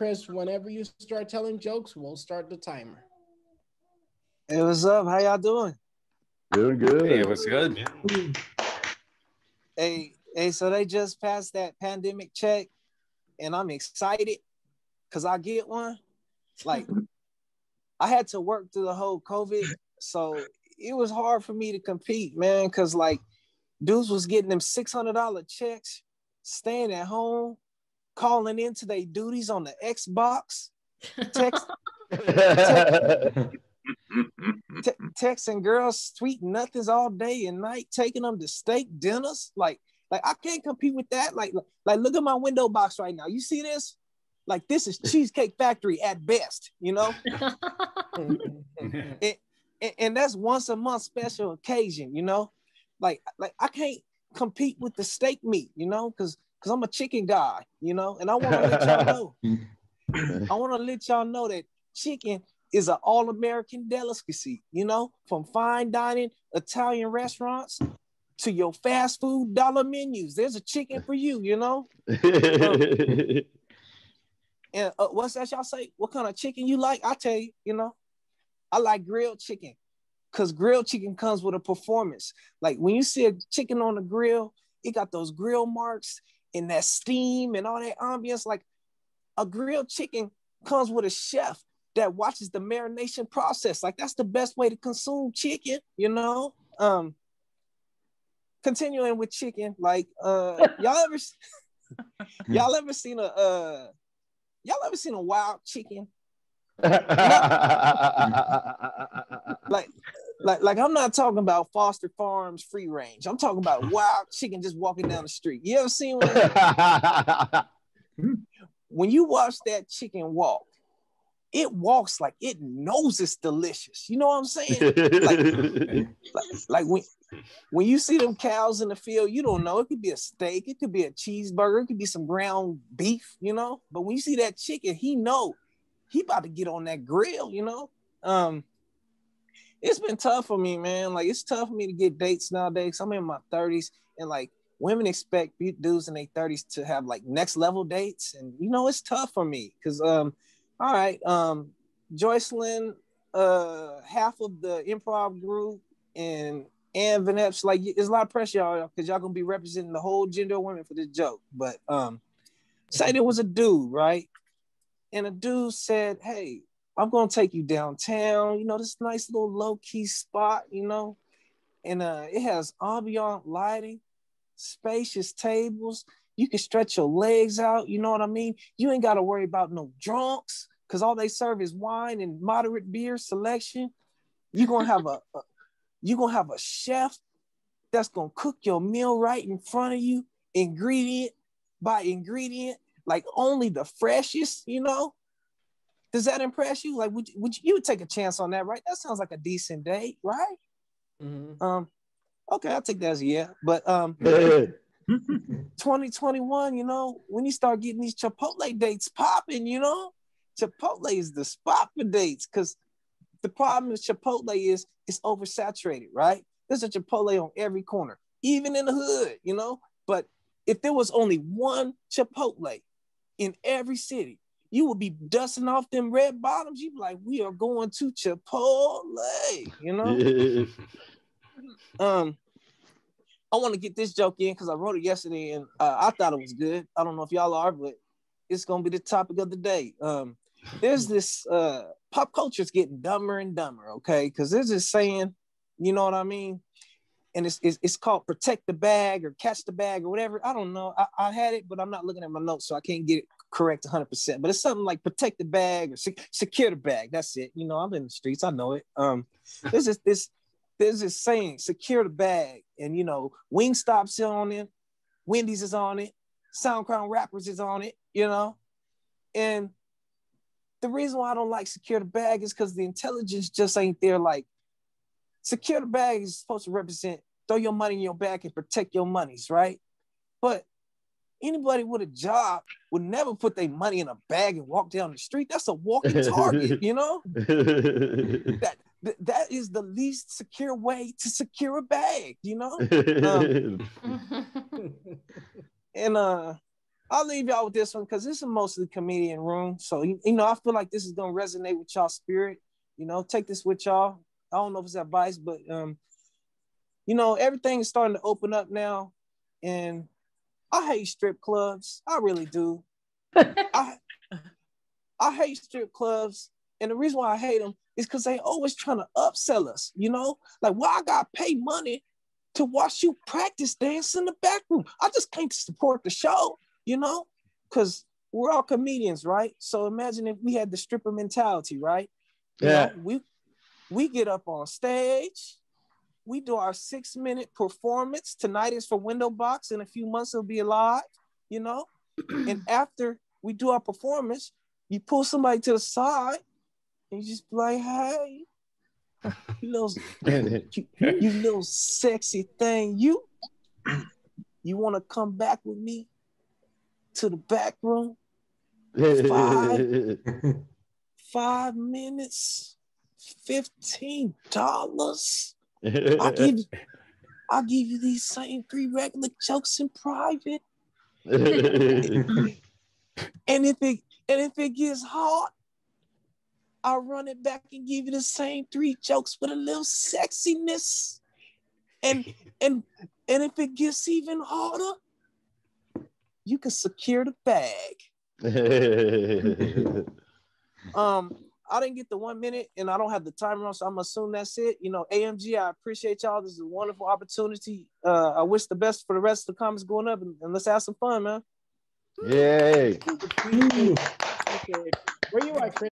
Chris, whenever you start telling jokes, we'll start the timer. Hey, what's up? How y'all doing? Doing good. Hey, what's good? Hey, hey, so they just passed that pandemic check, and I'm excited because I get one. Like, I had to work through the whole COVID, so it was hard for me to compete, man. Because like, dudes was getting them six hundred dollar checks, staying at home, calling into their duties on the Xbox, text, te- texting girls sweet nothings all day and night, taking them to steak dinners. Like, like I can't compete with that. Like, like look at my window box right now. You see this? Like this is Cheesecake Factory at best, you know. and, and, and that's once a month special occasion, you know. Like, like I can't compete with the steak meat, you know, because because I'm a chicken guy, you know, and I want to let y'all know. I want to let y'all know that chicken is an all-American delicacy, you know, from fine dining Italian restaurants to your fast food dollar menus. There's a chicken for you, you know. And uh, what's that y'all say? What kind of chicken you like? I tell you, you know, I like grilled chicken because grilled chicken comes with a performance. Like when you see a chicken on the grill, it got those grill marks and that steam and all that ambience. Like a grilled chicken comes with a chef that watches the marination process. Like that's the best way to consume chicken, you know. Um, continuing with chicken, like uh, y'all ever y'all ever seen a uh, y'all ever seen a wild chicken? like like like I'm not talking about Foster Farms free range. I'm talking about wild chicken just walking down the street. You ever seen one? when you watch that chicken walk, it walks like it knows it's delicious. You know what I'm saying? Like, like, like when when you see them cows in the field, you don't know. It could be a steak, it could be a cheeseburger, it could be some ground beef, you know. But when you see that chicken, he know he about to get on that grill, you know. Um, it's been tough for me, man. Like it's tough for me to get dates nowadays. I'm in my 30s, and like women expect dudes in their 30s to have like next level dates, and you know it's tough for me because um, all right, um, Joycelyn, uh, half of the improv group, and and Vanessa, like it's a lot of pressure, y'all, because y'all gonna be representing the whole gender of women for this joke. But um, say there was a dude, right? And a dude said, Hey, I'm gonna take you downtown, you know, this nice little low-key spot, you know, and uh it has ambient lighting, spacious tables. You can stretch your legs out, you know what I mean? You ain't gotta worry about no drunks because all they serve is wine and moderate beer selection. You're gonna have a, a you're gonna have a chef that's gonna cook your meal right in front of you, ingredient by ingredient, like only the freshest, you know. Does that impress you? Like, would you, would you, you would take a chance on that, right? That sounds like a decent date, right? Mm-hmm. Um, okay, I'll take that as a yeah. But um, 2021, you know, when you start getting these Chipotle dates popping, you know, Chipotle is the spot for dates because the problem with Chipotle is it's oversaturated, right? There's a Chipotle on every corner, even in the hood, you know. But if there was only one Chipotle in every city, you would be dusting off them red bottoms. You'd be like, we are going to Chipotle, you know? um, I want to get this joke in because I wrote it yesterday and uh, I thought it was good. I don't know if y'all are, but it's gonna be the topic of the day. Um, there's this uh pop culture is getting dumber and dumber, okay? Because there's this saying, you know what I mean? And it's, it's, it's called protect the bag or catch the bag or whatever. I don't know. I, I had it, but I'm not looking at my notes, so I can't get it correct 100%. But it's something like protect the bag or sec- secure the bag. That's it. You know, I'm in the streets. I know it. Um, there's this this there's this saying, secure the bag, and you know, Wingstop's on it, Wendy's is on it, SoundCloud Rappers is on it. You know, and the reason why I don't like secure the bag is because the intelligence just ain't there. Like, secure the bag is supposed to represent throw your money in your bag and protect your monies, right? But anybody with a job would never put their money in a bag and walk down the street. That's a walking target, you know? that that is the least secure way to secure a bag, you know? Um, and uh I'll leave y'all with this one because this is mostly comedian room. So you, you know, I feel like this is gonna resonate with y'all spirit. You know, take this with y'all. I don't know if it's advice, but um, you know, everything is starting to open up now, and I hate strip clubs. I really do. I I hate strip clubs, and the reason why I hate them is because they always trying to upsell us. You know, like well, I gotta pay money to watch you practice dance in the back room. I just can't support the show you know, because we're all comedians, right? So imagine if we had the stripper mentality, right? You Yeah. know, we we get up on stage, we do our six minute performance. Tonight is for Window Box. In a few months, it'll be live, you know. and after we do our performance, you pull somebody to the side and you just be like, hey, you little, you, you little sexy thing, you you want to come back with me to the back room? Five minutes, fifteen dollars. I'll give you, I'll give you these same three regular jokes in private. And if it and if it gets hot, I'll run it back and give you the same three jokes with a little sexiness. And and and if it gets even harder, you can secure the bag. Um, I didn't get the one minute and I don't have the timer on, so I'm assuming that's it. You know, AMG, I appreciate y'all. This is a wonderful opportunity. Uh, I wish the best for the rest of the comments going up and, and let's have some fun, man. Yay. Okay. Where you at, Chris?